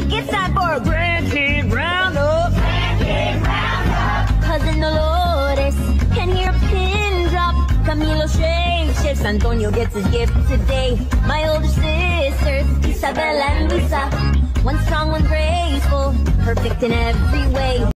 why? gets that for a grandkid roundup. Grandkid roundup. Cousin Dolores can hear a pin drop. Camilo shakes, shifts. Antonio gets his gift today. My older sisters, Isabela and Luisa. One strong, one graceful, perfect in every way.